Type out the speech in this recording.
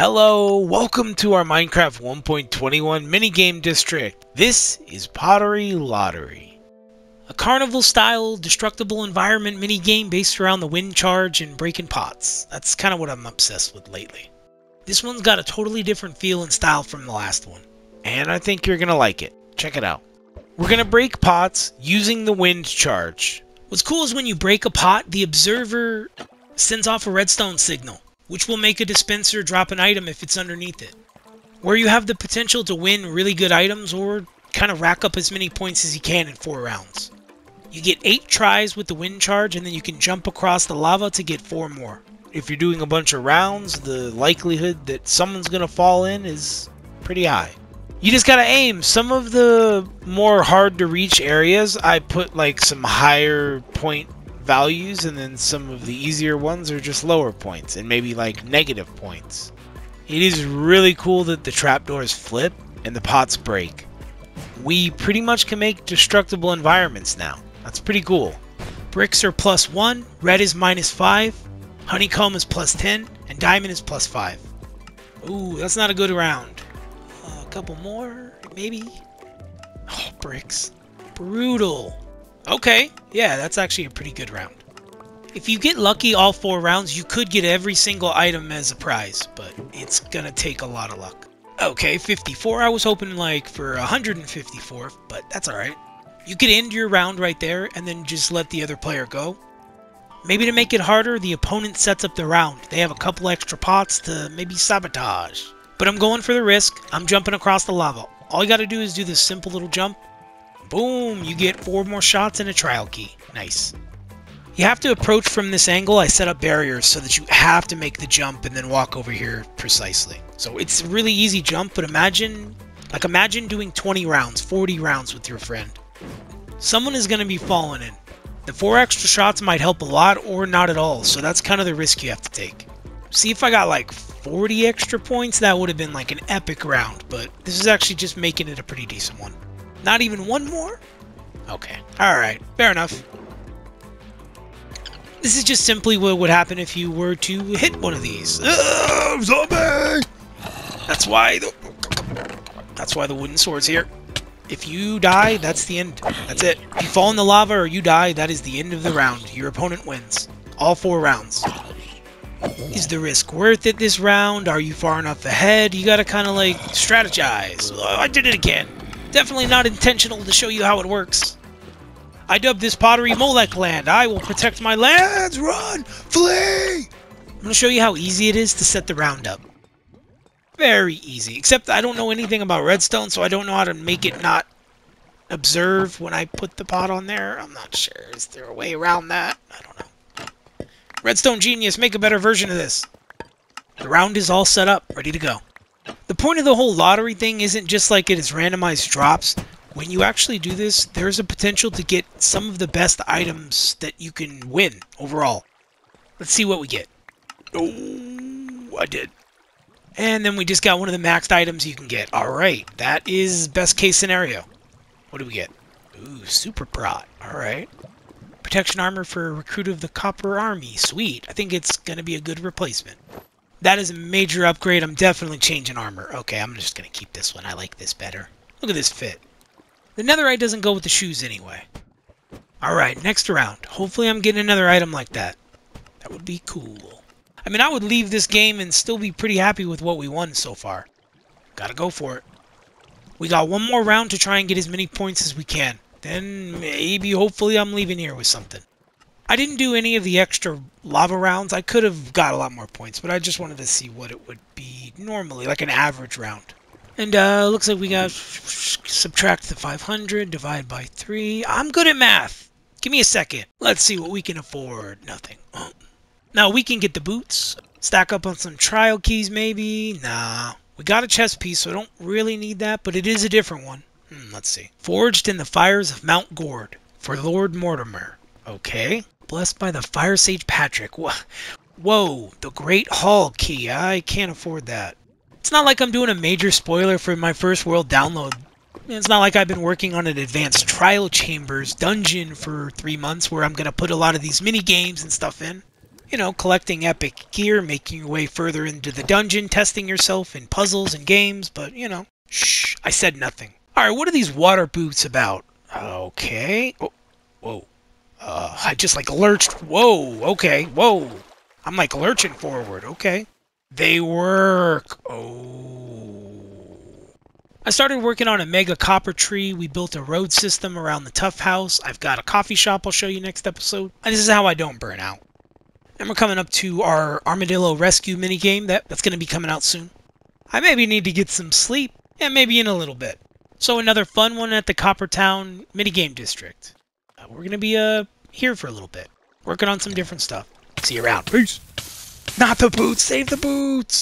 Hello, welcome to our Minecraft 1.21 minigame district. This is Pottery Lottery. A carnival-style, destructible environment minigame based around the wind charge and breaking pots. That's kind of what I'm obsessed with lately. This one's got a totally different feel and style from the last one. And I think you're gonna like it. Check it out. We're gonna break pots using the wind charge. What's cool is when you break a pot, the observer sends off a redstone signal which will make a dispenser drop an item if it's underneath it. Where you have the potential to win really good items or kind of rack up as many points as you can in 4 rounds. You get 8 tries with the wind charge and then you can jump across the lava to get 4 more. If you're doing a bunch of rounds, the likelihood that someone's going to fall in is pretty high. You just gotta aim. Some of the more hard to reach areas, I put like some higher point values, and then some of the easier ones are just lower points, and maybe like negative points. It is really cool that the trapdoors flip and the pots break. We pretty much can make destructible environments now. That's pretty cool. Bricks are plus 1, red is minus 5, honeycomb is plus 10, and diamond is plus 5. Ooh, that's not a good round. Uh, a couple more, maybe? Oh, bricks. Brutal. Okay, yeah, that's actually a pretty good round. If you get lucky all four rounds, you could get every single item as a prize, but it's gonna take a lot of luck. Okay, 54. I was hoping like for 154, but that's alright. You could end your round right there and then just let the other player go. Maybe to make it harder, the opponent sets up the round. They have a couple extra pots to maybe sabotage. But I'm going for the risk. I'm jumping across the lava. All you gotta do is do this simple little jump Boom! You get four more shots and a trial key. Nice. You have to approach from this angle. I set up barriers so that you have to make the jump and then walk over here precisely. So it's a really easy jump, but imagine, like imagine doing 20 rounds, 40 rounds with your friend. Someone is going to be falling in. The four extra shots might help a lot or not at all, so that's kind of the risk you have to take. See if I got like 40 extra points, that would have been like an epic round, but this is actually just making it a pretty decent one. Not even one more? Okay. Alright. Fair enough. This is just simply what would happen if you were to hit one of these. Uh, zombie! That's why the... That's why the wooden sword's here. If you die, that's the end. That's it. If you fall in the lava or you die, that is the end of the round. Your opponent wins. All four rounds. Is the risk worth it this round? Are you far enough ahead? You gotta kind of like strategize. Oh, I did it again. Definitely not intentional to show you how it works. I dub this pottery Molech land. I will protect my lands. Run! Flee! I'm going to show you how easy it is to set the round up. Very easy. Except I don't know anything about redstone, so I don't know how to make it not observe when I put the pot on there. I'm not sure. Is there a way around that? I don't know. Redstone Genius, make a better version of this. The round is all set up, ready to go. The point of the whole lottery thing isn't just like it is randomized drops. When you actually do this, there's a potential to get some of the best items that you can win overall. Let's see what we get. Oh, I did. And then we just got one of the maxed items you can get. Alright, that is best case scenario. What do we get? Ooh, super prot. Alright. Protection armor for recruit of the Copper Army. Sweet. I think it's going to be a good replacement. That is a major upgrade. I'm definitely changing armor. Okay, I'm just going to keep this one. I like this better. Look at this fit. The netherite doesn't go with the shoes anyway. Alright, next round. Hopefully I'm getting another item like that. That would be cool. I mean, I would leave this game and still be pretty happy with what we won so far. Gotta go for it. We got one more round to try and get as many points as we can. Then maybe, hopefully, I'm leaving here with something. I didn't do any of the extra lava rounds. I could have got a lot more points, but I just wanted to see what it would be normally, like an average round. And uh, looks like we got subtract the 500, divide by 3. I'm good at math. Give me a second. Let's see what we can afford. Nothing. Now we can get the boots. Stack up on some trial keys maybe. Nah. We got a chest piece, so I don't really need that, but it is a different one. Hmm, let's see. Forged in the fires of Mount Gord for Lord Mortimer. Okay. Blessed by the Fire Sage Patrick. Whoa, the Great Hall key. I can't afford that. It's not like I'm doing a major spoiler for my first world download. It's not like I've been working on an advanced trial chambers dungeon for three months where I'm going to put a lot of these mini games and stuff in. You know, collecting epic gear, making your way further into the dungeon, testing yourself in puzzles and games, but, you know, shh, I said nothing. Alright, what are these water boots about? Okay. Oh, whoa. Uh, I just like lurched. Whoa, okay, whoa. I'm like lurching forward, okay. They work. Oh. I started working on a mega copper tree. We built a road system around the Tuff House. I've got a coffee shop I'll show you next episode. And this is how I don't burn out. And we're coming up to our Armadillo Rescue minigame that, that's going to be coming out soon. I maybe need to get some sleep. Yeah, maybe in a little bit. So another fun one at the Coppertown minigame district. We're going to be uh, here for a little bit. Working on some different stuff. See you around. Peace. Not the boots. Save the boots.